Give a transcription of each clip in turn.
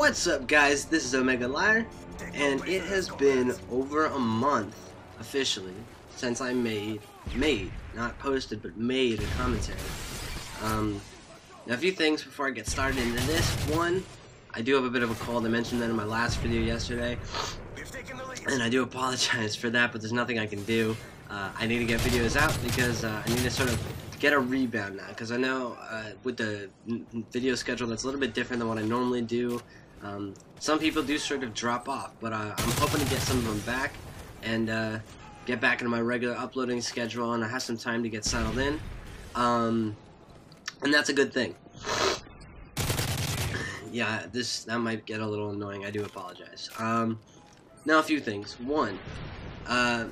What's up guys, this is Omega Liar, and it has been over a month, officially, since I made, made, not posted, but made a commentary. Um, now a few things before I get started into this. One, I do have a bit of a cold, I mentioned that in my last video yesterday, and I do apologize for that, but there's nothing I can do. Uh, I need to get videos out because uh, I need to sort of get a rebound now because I know uh, with the video schedule that's a little bit different than what I normally do. Um, some people do sort of drop off, but uh, I'm hoping to get some of them back and uh, get back into my regular uploading schedule, and I have some time to get settled in, um, and that's a good thing. yeah, this that might get a little annoying. I do apologize. Um, now a few things. One. Uh,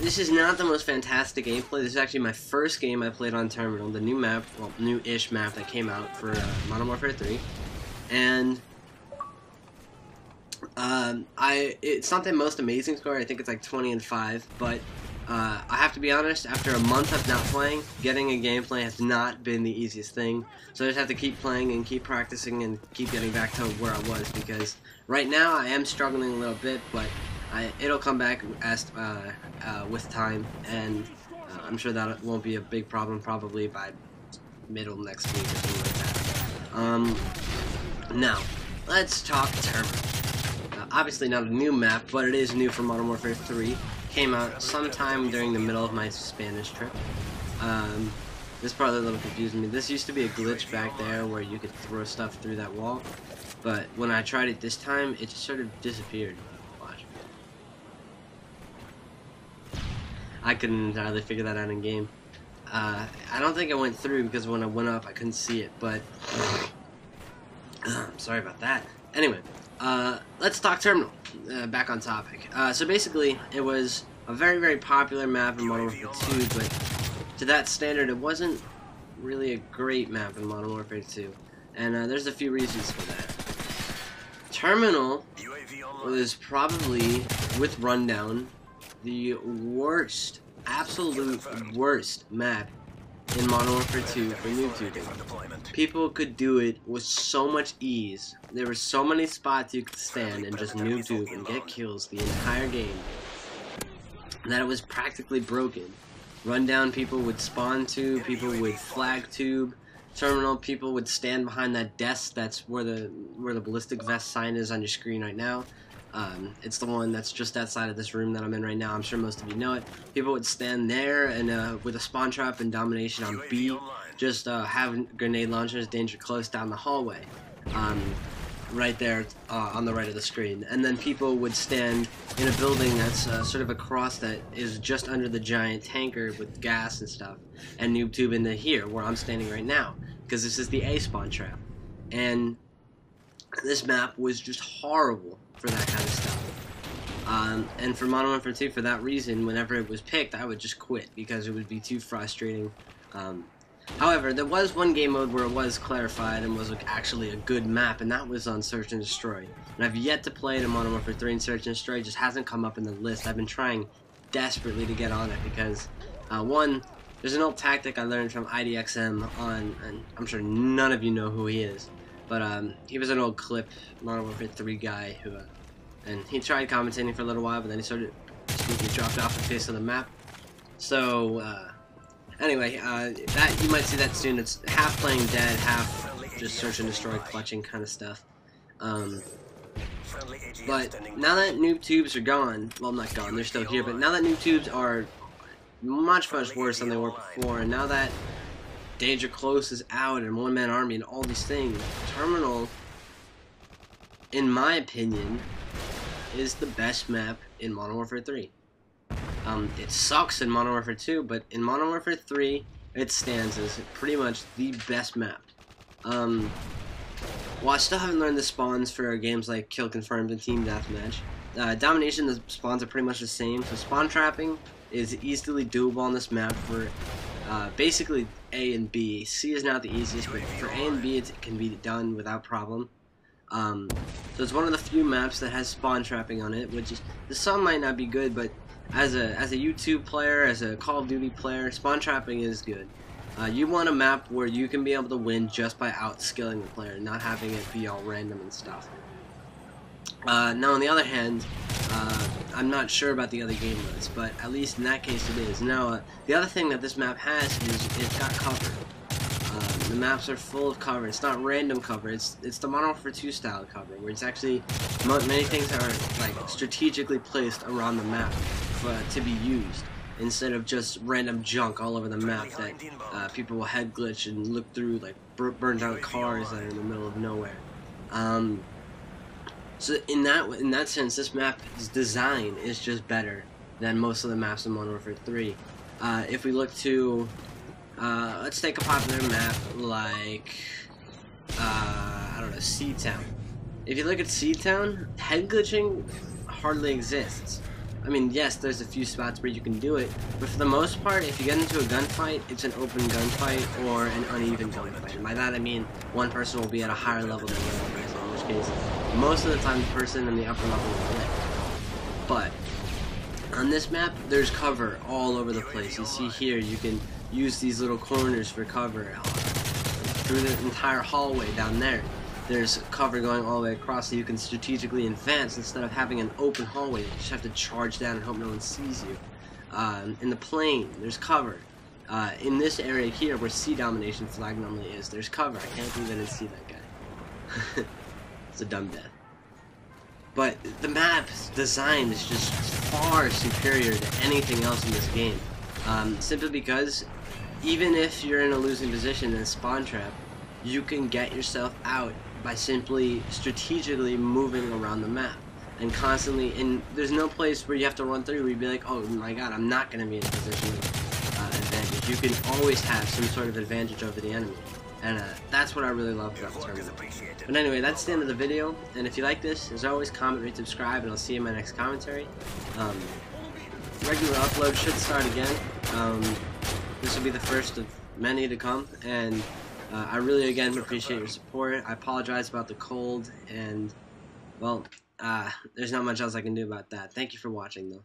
this is not the most fantastic gameplay. This is actually my first game I played on Terminal, the new map, well, new-ish map that came out for uh, Modern Warfare 3. And um, I it's not the most amazing score. I think it's like 20 and 5, but uh, I have to be honest, after a month of not playing, getting a gameplay has not been the easiest thing. So I just have to keep playing and keep practicing and keep getting back to where I was because right now I am struggling a little bit, but I, it'll come back as uh, uh, with time, and uh, I'm sure that won't be a big problem probably by middle next week or something like that. Um, now, let's talk Terminal. Uh, obviously not a new map, but it is new for Modern Warfare 3. Came out sometime during the middle of my Spanish trip. Um, this part a little confusing me. This used to be a glitch back there where you could throw stuff through that wall, but when I tried it this time, it just sort of disappeared. Watch. I couldn't entirely figure that out in game. Uh, I don't think I went through because when I went up I couldn't see it, but sorry about that. Anyway, uh, let's talk Terminal. Uh, back on topic. Uh, so basically, it was a very, very popular map in Modern Warfare 2, but to that standard, it wasn't really a great map in Modern Warfare 2. And uh, there's a few reasons for that. Terminal was probably, with Rundown, the worst, absolute worst map in Modern Warfare 2 for noob tubing, People could do it with so much ease. There were so many spots you could stand and just noob tube and get kills the entire game that it was practically broken. Rundown people would spawn to, people would flag tube, terminal people would stand behind that desk that's where the where the ballistic vest sign is on your screen right now. Um, it's the one that's just outside of this room that I'm in right now. I'm sure most of you know it. People would stand there and uh, with a spawn trap and domination on B, just uh, have grenade launchers danger close down the hallway. Um, right there uh, on the right of the screen. And then people would stand in a building that's uh, sort of across that is just under the giant tanker with gas and stuff. And noob tube into here, where I'm standing right now. Because this is the A spawn trap. And this map was just horrible for that kind of stuff. Um, and for Modern Warfare 2, for that reason, whenever it was picked, I would just quit because it would be too frustrating. Um, however, there was one game mode where it was clarified and was like, actually a good map, and that was on Search and Destroy. And I've yet to play it in Modern Warfare 3 and Search and Destroy, just hasn't come up in the list. I've been trying desperately to get on it because, uh, one, there's an old tactic I learned from IDXM on, and I'm sure none of you know who he is. But um, he was an old clip Modern Warfare 3 guy who, uh, and he tried commentating for a little while, but then he started he dropped off the face of the map. So uh, anyway, uh, that you might see that soon. It's half playing dead, half just search and destroy, clutching kind of stuff. Um, but now that noob tubes are gone, well, not gone, they're still here, but now that noob tubes are much, much worse than they were before, and now that Danger Close is out and One Man Army and all these things. Terminal, in my opinion, is the best map in Modern Warfare 3. Um, it sucks in Modern Warfare 2, but in Modern Warfare 3, it stands as pretty much the best map. Um, well, I still haven't learned the spawns for games like Kill Confirmed and Team Deathmatch. Uh, Domination, the spawns are pretty much the same, so spawn trapping is easily doable on this map for uh, basically A and B. C is not the easiest, but for A and B it can be done without problem. Um, so it's one of the few maps that has spawn trapping on it, which is the song might not be good, but as a as a YouTube player, as a Call of Duty player, spawn trapping is good. Uh, you want a map where you can be able to win just by outskilling the player, not having it be all random and stuff. Uh, now, on the other hand, uh, I'm not sure about the other game modes, but at least in that case it is. Now, uh, the other thing that this map has is it's got cover. Um, the maps are full of cover. It's not random cover. It's it's the Modern Warfare 2 style cover, where it's actually many things are like strategically placed around the map for, to be used instead of just random junk all over the map that uh, people will head glitch and look through like burn out cars that are in the middle of nowhere. Um, so in that in that sense, this map's design is just better than most of the maps in Modern Warfare 3. Uh, if we look to, uh, let's take a popular map like, uh, I don't know, Seatown. Town. If you look at Seatown, Town, head glitching hardly exists. I mean, yes, there's a few spots where you can do it, but for the most part, if you get into a gunfight, it's an open gunfight or an uneven gunfight. And by that I mean one person will be at a higher level than the other most of the time the person in the upper level will win. But, on this map, there's cover all over the place. You see here, you can use these little corners for cover through the entire hallway down there there's cover going all the way across so you can strategically advance instead of having an open hallway. You just have to charge down and hope no one sees you. Um, in the plane, there's cover. Uh, in this area here, where C domination flag normally is, there's cover. I can't believe I didn't see that guy. it's a dumb death. But the map's design is just far superior to anything else in this game. Um, simply because even if you're in a losing position in a spawn trap, you can get yourself out by simply strategically moving around the map and constantly and there's no place where you have to run through where you'd be like oh my god I'm not going to be in a position of uh, advantage you can always have some sort of advantage over the enemy and uh, that's what I really love about the tournament. But anyway, that's the end of the video. And if you like this, as always, comment, rate, subscribe, and I'll see you in my next commentary. Um, regular upload should start again. Um, this will be the first of many to come, and uh, I really, again, appreciate your support. I apologize about the cold, and, well, uh, there's not much else I can do about that. Thank you for watching, though.